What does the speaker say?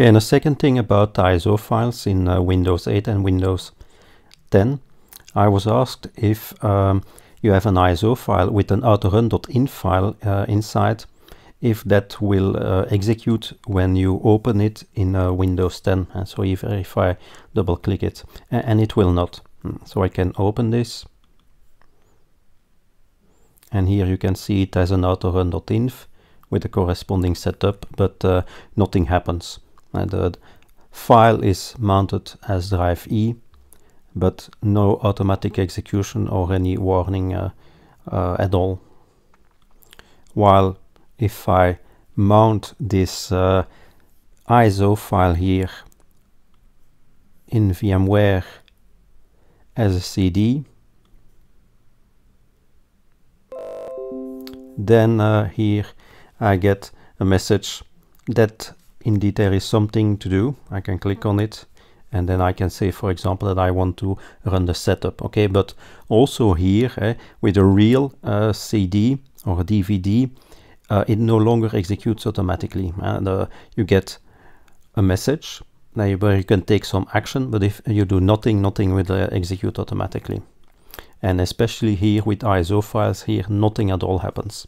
Okay, and the second thing about ISO files in uh, Windows 8 and Windows 10, I was asked if um, you have an ISO file with an autorun.inf file uh, inside, if that will uh, execute when you open it in uh, Windows 10. And so if, if I double click it, and, it will not. Hmm, so I can open this. And here you can see it as an autorun.inf with the corresponding setup, but uh, nothing happens. And the file is mounted as drive E, but no automatic execution or any warning uh, uh, at all. While if I mount this uh, ISO file here in VMware as a CD, then uh, here I get a message that indeed there is something to do. I can click on it and then I can say for example that I want to run the setup okay? But also here eh, with a real uh, CD or DVD uh, it no longer executes automatically. And uh, you get a message. Where you can take some action but if you do nothing nothing will uh, execute automatically. And especially here with ISO files here nothing at all happens